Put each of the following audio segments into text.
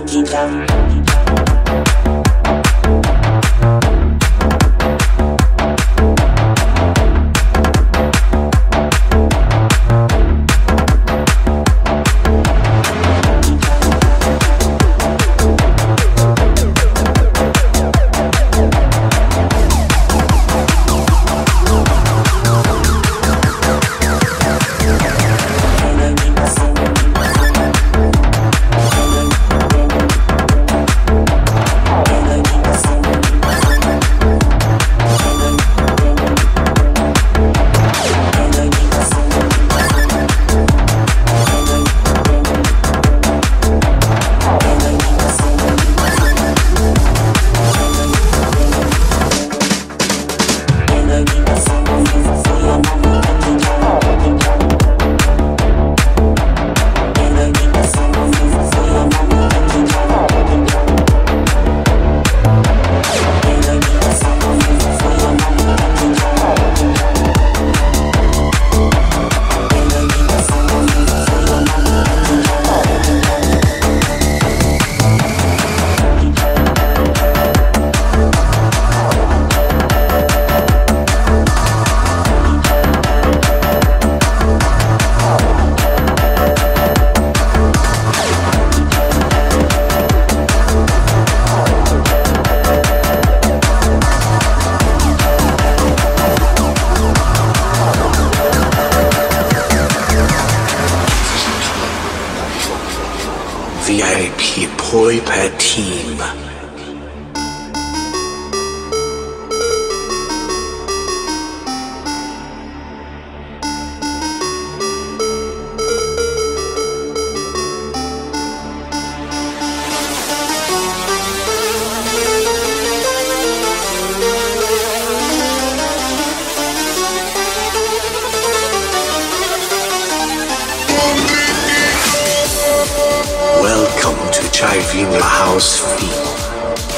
Latina.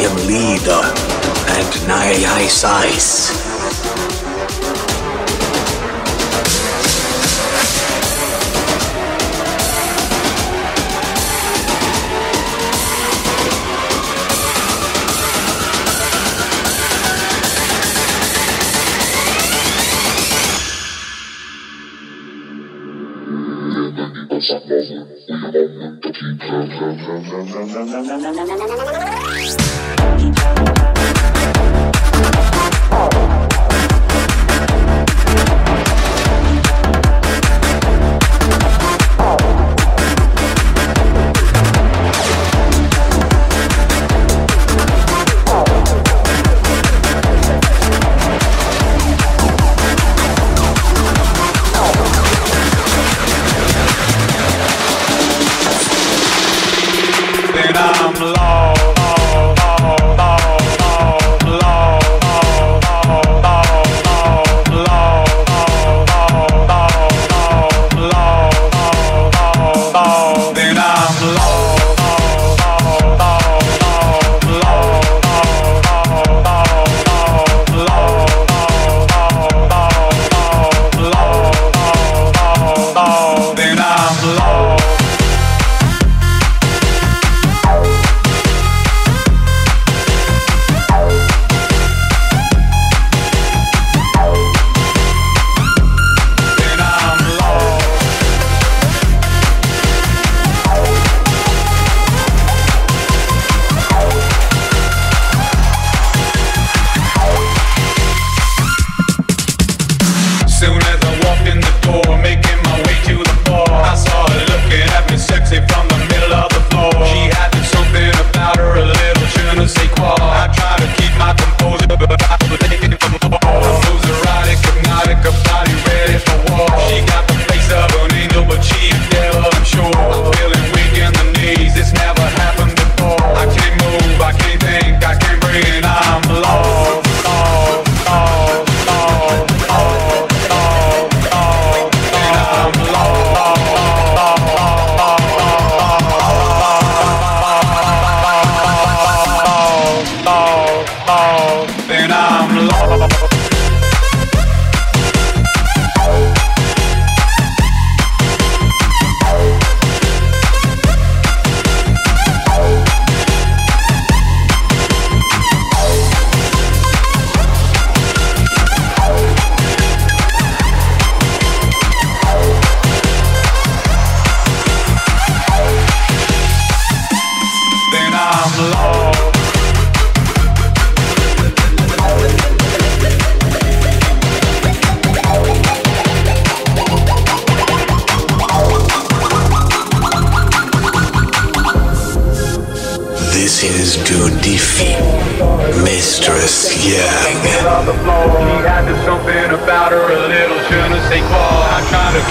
Him Leader and Nyai Sais. Oh.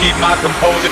Keep my composure,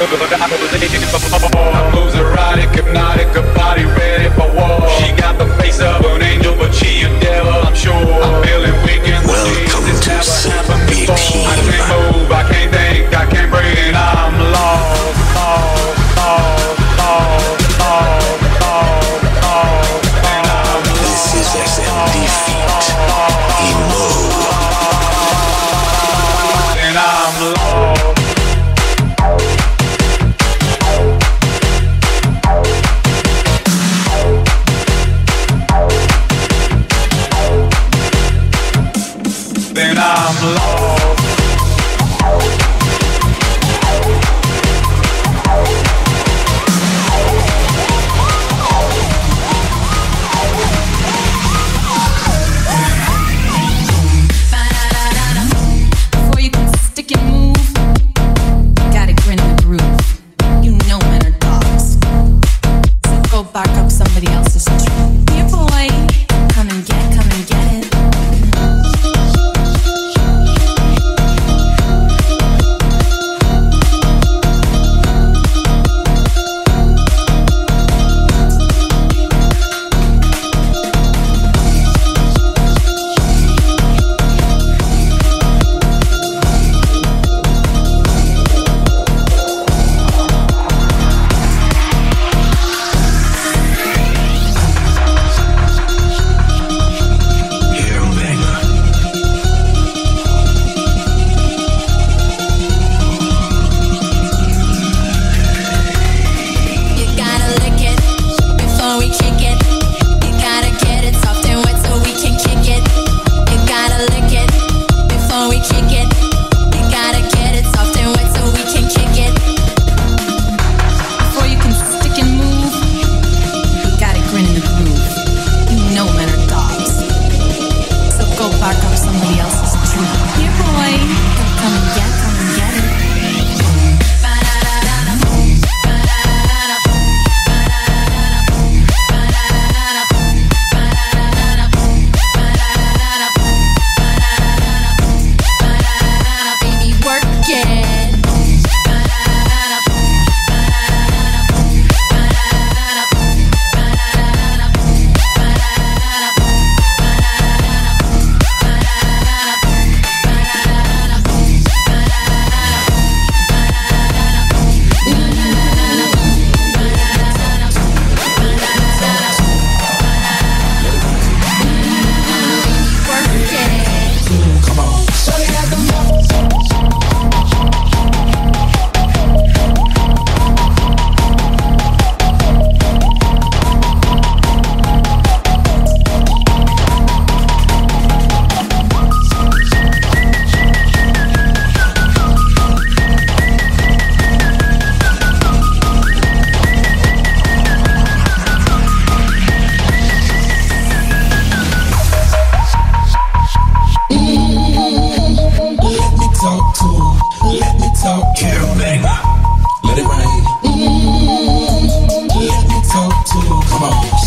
about.